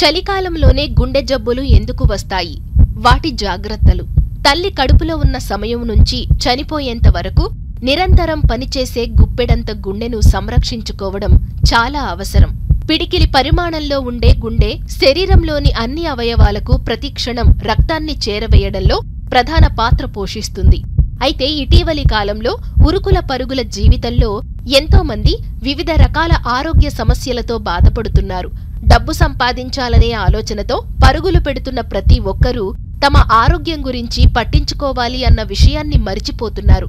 చలికాలంలోనే గుండె జబ్బులు ఎందుకు వస్తాయి? వాటి జాగ్రత్తలు. తల్లి కడుపులో ఉన్న సమయం నుంచి చనిపోయేంత వరకు నిరంతరం పనిచేసే గుప్పెడంత గుండెను సంరక్షించుకోవడం చాలా అవసరం. పిడికిలి పరిమాణంలో ఉండే గుండె శరీరంలోని అన్ని అవయవాలకు ప్రతిక్షణం రక్తాన్ని చేరవేయడంలో ప్రధాన పాత్ర పోషిస్తుంది. అయితే ఇటీవలి కాలంలో ఉరుకుల పరుగుల జీవితంలో ఎంతోమంది వివిధ రకాల ఆరోగ్య సమస్యలతో బాధపడుతున్నారు. డబ్బు సంపాదించాలనే ఆలోచనతో పరుగులు పెడుతున్న ప్రతి ఒక్కరూ తమ ఆరోగ్యం గురించి పట్టించుకోవాలి అన్న విషయాన్ని మరిచిపోతున్నారు.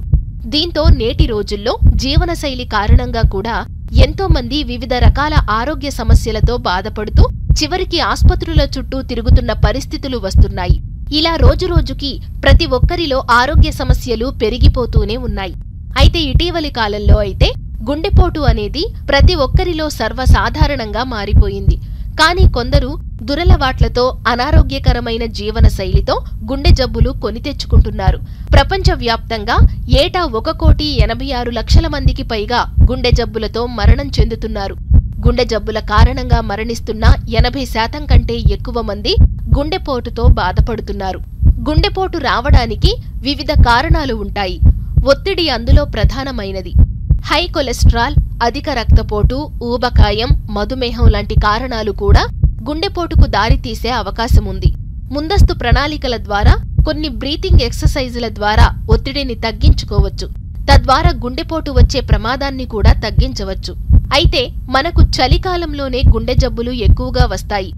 దీంతో నేటి రోజుల్లో జీవనశైలి కారణంగా కూడా ఎంతోమంది వివిధ రకాల ఆరోగ్య సమస్యలతో బాధపడుతూ చివరికి ఆస్పత్రుల చుట్టూ తిరుగుతున్న పరిస్థితులు వస్తున్నాయి. ఇలా రోజురోజుకి ప్రతి ఒక్కరిలో ఆరోగ్య సమస్యలు పెరిగిపోతూనే ఉన్నాయి. అయితే ఇటీవలి కాలంలో అయితే గుండెపోటు అనేది ప్రతి ఒక్కరిలో సర్వసాధారణంగా మారిపోయింది. కానీ కొందరు దురలవాట్లతో అనారోగ్యకరమైన జీవన శైలితో గుండె జబ్బులు కొని తెచ్చుకుంటున్నారు. ప్రపంచవ్యాప్తంగా ఏటా ఒక కోటి ఎనభై ఆరు లక్షల మందికి పైగా గుండె జబ్బులతో మరణం చెందుతున్నారు. గుండె జబ్బుల కారణంగా మరణిస్తున్న ఎనభై శాతం కంటే ఎక్కువ మంది గుండెపోటుతో బాధపడుతున్నారు. గుండెపోటు రావడానికి వివిధ కారణాలు ఉంటాయి. ఒత్తిడి అందులో ప్రధానమైనది. హై కొలెస్ట్రాల్ అధిక రక్తపోటు ఊబకాయం మధుమేహం లాంటి కారణాలు కూడా గుండెపోటుకు దారితీసే అవకాశం ఉంది. ముందస్తు ప్రణాళికల ద్వారా కొన్ని బ్రీతింగ్ ఎక్సర్సైజుల ద్వారా ఒత్తిడిని తగ్గించుకోవచ్చు. తద్వారా గుండెపోటు వచ్చే ప్రమాదాన్ని కూడా తగ్గించవచ్చు. అయితే మనకు చలికాలంలోనే గుండె జబ్బులు ఎక్కువగా వస్తాయి.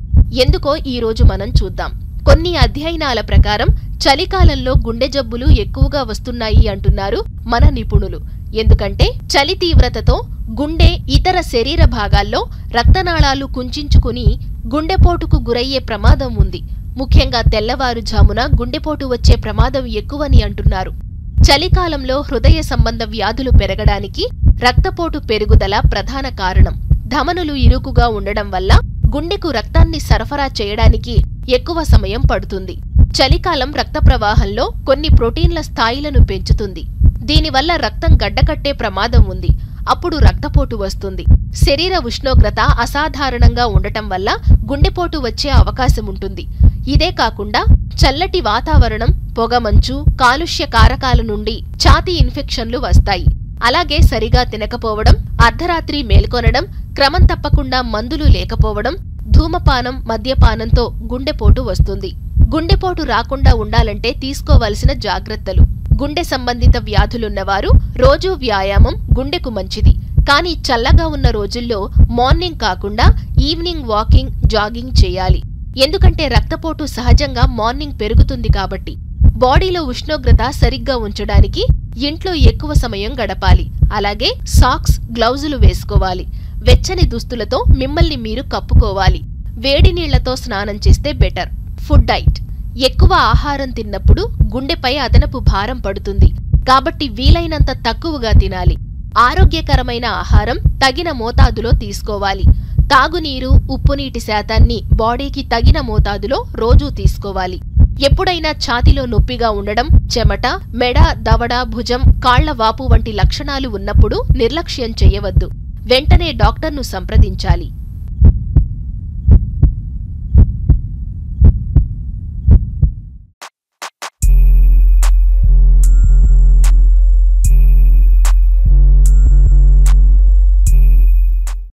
ఎందుకో ఈరోజు మనం చూద్దాం. కొన్ని అధ్యయనాల ప్రకారం చలికాలంలో గుండె జబ్బులు ఎక్కువగా వస్తున్నాయి అంటున్నారు మన నిపుణులు. ఎందుకంటే చలి తీవ్రతతో గుండె ఇతర శరీర భాగాల్లో రక్తనాళాలు కుంచించుకుని గుండెపోటుకు గురయ్యే ప్రమాదం ఉంది. ముఖ్యంగా తెల్లవారుజామున గుండెపోటు వచ్చే ప్రమాదం ఎక్కువని అంటున్నారు. చలికాలంలో హృదయ సంబంధ వ్యాధులు పెరగడానికి రక్తపోటు పెరుగుదల ప్రధాన కారణం. ధమనులు ఇరుకుగా ఉండడం వల్ల గుండెకు రక్తాన్ని సరఫరా చేయడానికి ఎక్కువ సమయం పడుతుంది. చలికాలం రక్త ప్రవాహంలో కొన్ని ప్రోటీన్ల స్థాయిలను పెంచుతుంది. దీనివల్ల రక్తం గడ్డకట్టే ప్రమాదం ఉంది. అప్పుడు రక్తపోటు వస్తుంది. శరీర ఉష్ణోగ్రత అసాధారణంగా ఉండటం వల్ల గుండెపోటు వచ్చే అవకాశం ఉంటుంది. ఇదే కాకుండా చల్లటి వాతావరణం పొగమంచు కాలుష్య కారకాల నుండి ఛాతీ ఇన్ఫెక్షన్లు వస్తాయి. అలాగే సరిగా తినకపోవడం అర్ధరాత్రి మేల్కొనడం క్రమం తప్పకుండా మందులు లేకపోవడం ధూమపానం మద్యపానంతో గుండెపోటు వస్తుంది. గుండెపోటు రాకుండా ఉండాలంటే తీసుకోవలసిన జాగ్రత్తలు. గుండె సంబంధిత వ్యాధులున్నవారు రోజూ వ్యాయామం గుండెకు మంచిది. కానీ చల్లగా ఉన్న రోజుల్లో మార్నింగ్ కాకుండా ఈవినింగ్ వాకింగ్ జాగింగ్ చేయాలి. ఎందుకంటే రక్తపోటు సహజంగా మార్నింగ్ పెరుగుతుంది కాబట్టి. బాడీలో ఉష్ణోగ్రత సరిగ్గా ఉంచడానికి ఇంట్లో ఎక్కువ సమయం గడపాలి. అలాగే సాక్స్ గ్లౌజులు వేసుకోవాలి. వెచ్చని దుస్తులతో మిమ్మల్ని మీరు కప్పుకోవాలి. వేడి నీళ్ళతో స్నానం చేస్తే బెటర్. Food diet. ఎక్కువ ఆహారం తిన్నప్పుడు గుండెపై అదనపు భారం పడుతుంది. కాబట్టి వీలైనంత తక్కువగా తినాలి. ఆరోగ్యకరమైన ఆహారం తగిన మోతాదులో తీసుకోవాలి. తాగునీరు ఉప్పునీటి శాతాన్ని బాడీకి తగిన మోతాదులో రోజూ తీసుకోవాలి. ఎప్పుడైనా ఛాతిలో నొప్పిగా ఉండడం చెమట మెడ దవడ భుజం కాళ్ళ వాపు వంటి లక్షణాలు ఉన్నప్పుడు నిర్లక్ష్యం చేయవద్దు. వెంటనే డాక్టర్ను సంప్రదించాలి.